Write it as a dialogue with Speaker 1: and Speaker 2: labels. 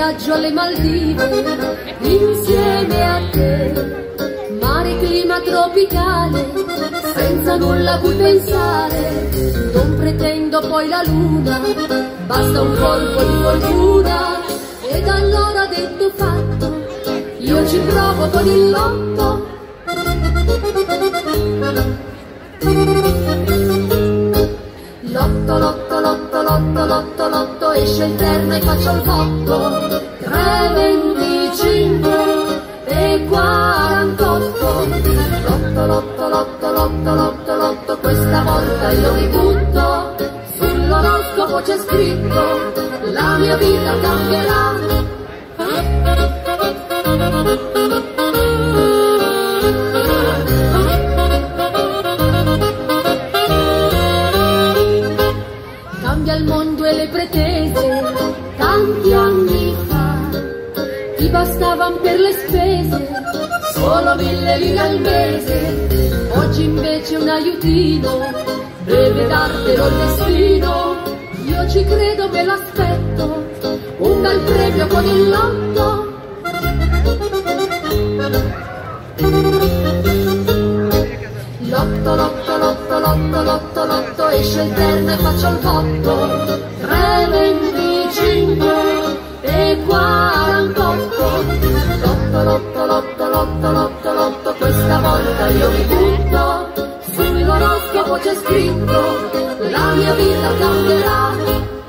Speaker 1: viaggio alle Maldive insieme a te. Mare, clima tropicale, senza nulla a cui pensare. Non pretendo poi la luna, basta un colpo di fortuna. Ed allora detto fatto, io ci provo con il lotto, lotto, lotto, esce il terno e faccio il botto. 3, 25 e 48. Lotto, lotto, lotto, lotto, lotto, lotto, questa volta io mi butto. Sull'oroscopo c'è scritto, la mia vita cambierà. Cambia il mondo e le pretese, tanti anni fa, ti bastavano per le spese, solo mille lire al mese, oggi invece un aiutino, deve dartelo il destino, io ci credo, me l'aspetto, un bel premio con il lotto. Lotto, esce il terno e faccio il cotto. 3, 25 e 48. Lotto, lotto, lotto, lotto, lotto, lotto, questa volta io mi butto. Sull'oroscopo c'è scritto, la mia vita cambierà.